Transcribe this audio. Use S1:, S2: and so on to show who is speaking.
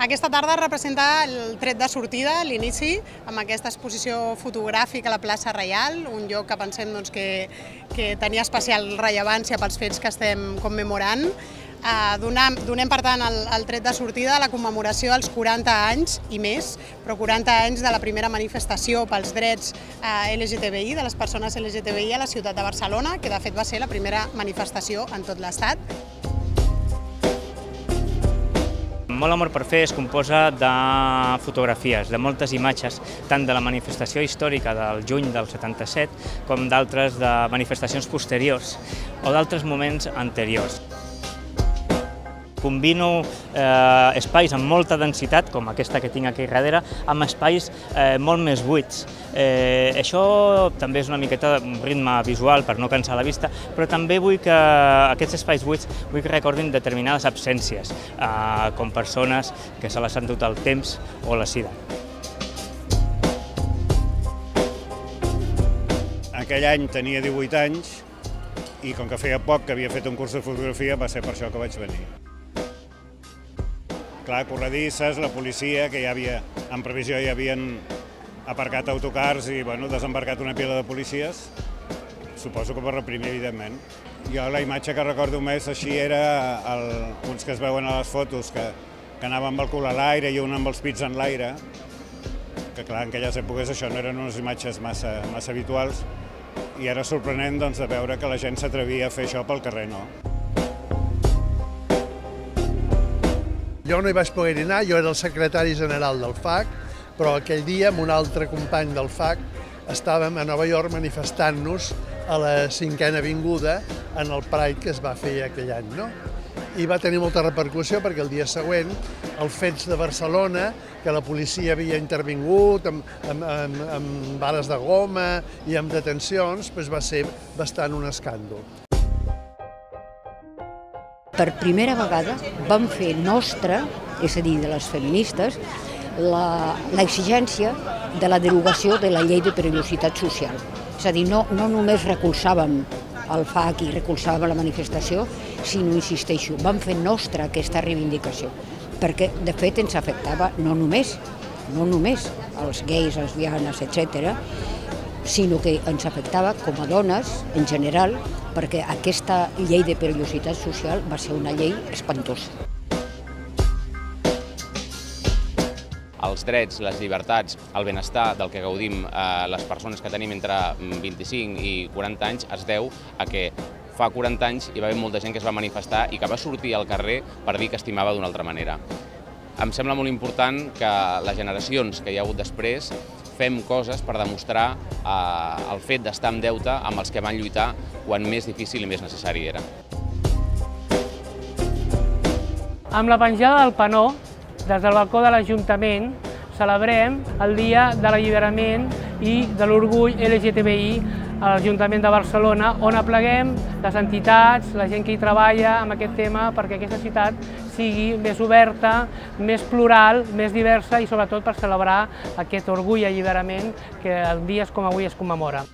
S1: Aquesta tarda representa el tret de sortida, l'inici, amb aquesta exposició fotogràfica a la plaça Reial, un lloc que pensem doncs, que, que tenia especial rellevància pels fets que estem commemorant. Eh, donem, donem, per tant, el, el tret de sortida de la commemoració dels 40 anys i més, però 40 anys de la primera manifestació pels drets eh, LGTBI, de les persones LGTBI a la ciutat de Barcelona, que de fet va ser la primera manifestació en tot l'Estat.
S2: Molt amor per fer es composa de fotografies, de moltes imatges, tant de la manifestació històrica del juny del 77 com d'altres de manifestacions posteriors o d'altres moments anteriors combino eh, espais amb molta densitat, com aquesta que tinc aquí darrere, amb espais eh, molt més buits. Eh, això també és una miqueta un ritme visual per no cansar la vista, però també vull que aquests espais buits vull que recordin determinades absències, eh, com persones que se les han dut el temps o la sida.
S3: Aquell any tenia 18 anys i com que feia poc que havia fet un curs de fotografia va ser per això que vaig venir clar, corredisses, la policia, que ja havia, en previsió ja havien aparcat autocars i bueno, desembarcat una pila de policies, suposo que per reprimir, evidentment. Jo la imatge que recordo més així era el, uns que es veuen a les fotos, que, que anaven amb el cul a l'aire i un amb els pits en l'aire, que clar, en aquelles èpoques això no eren unes imatges massa, massa habituals, i era sorprenent doncs, de veure que la gent s'atrevia a fer això pel carrer, no?
S4: Jo no hi vaig poder anar, jo era el secretari general del FAC, però aquell dia amb un altre company del FAC estàvem a Nova York manifestant-nos a la cinquena avinguda en el Pride que es va fer aquell any. No? I va tenir molta repercussió perquè el dia següent els fets de Barcelona, que la policia havia intervingut amb, amb, amb, amb bales de goma i amb detencions, doncs va ser bastant un escàndol
S5: per primera vegada vam fer nostra, és a dir, de les feministes, l'exigència de la derogació de la llei de perillositat social. És a dir, no, no només recolzàvem el FAC i recolzàvem la manifestació, sinó, insisteixo, vam fer nostra aquesta reivindicació, perquè de fet ens afectava no només, no només els gais, les vianes, etc, sinó que ens afectava com a dones en general, perquè aquesta llei de perillositat social va ser una llei espantosa.
S6: els drets, les llibertats, el benestar del que gaudim eh, les persones que tenim entre 25 i 40 anys es deu a que fa 40 anys hi va haver molta gent que es va manifestar i que va sortir al carrer per dir que estimava d'una altra manera. Em sembla molt important que les generacions que hi ha hagut després fem coses per demostrar eh, el fet d'estar en deute amb els que van lluitar quan més difícil i més necessari era.
S7: Amb la penjada del panó, des del balcó de l'Ajuntament, celebrem el Dia de l'Alliberament i de l'Orgull LGTBI a l'Ajuntament de Barcelona, on apleguem les entitats, la gent que hi treballa amb aquest tema perquè aquesta ciutat sigui més oberta, més plural, més diversa i sobretot per celebrar aquest orgull i alliberament que en dies com avui es commemora.